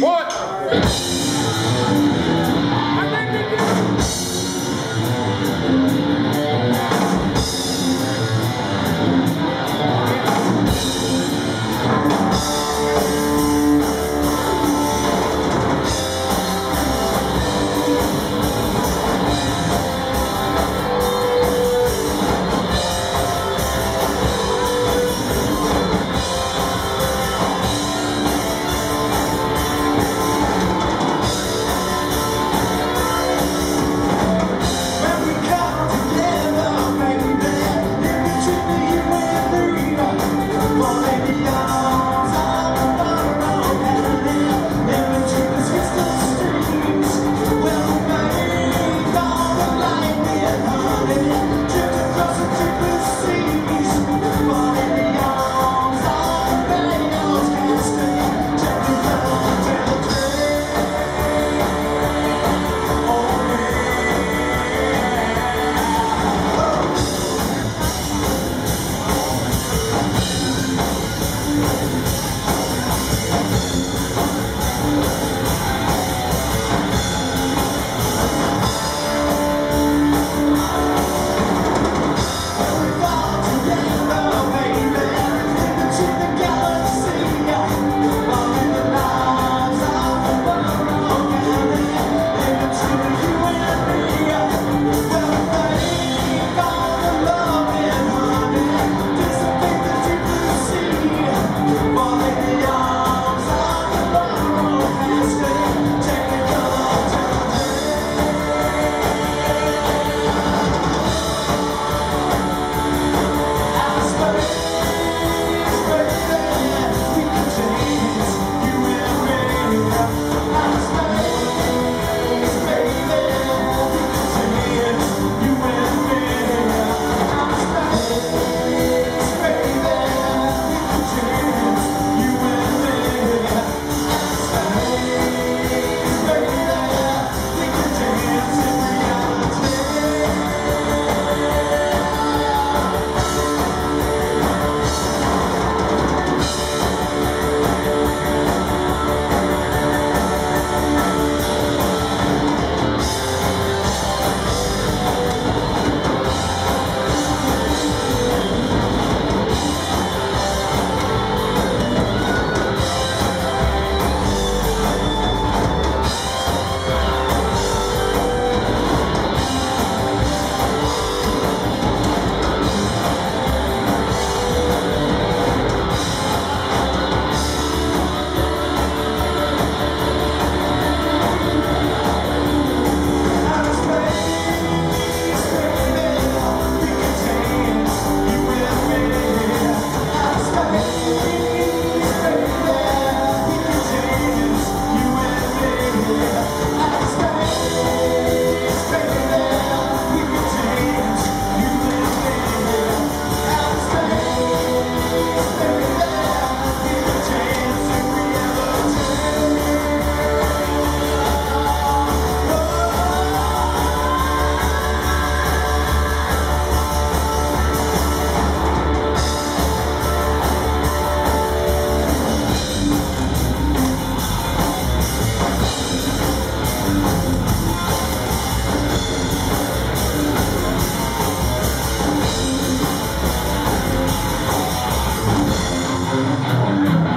What? Yeah.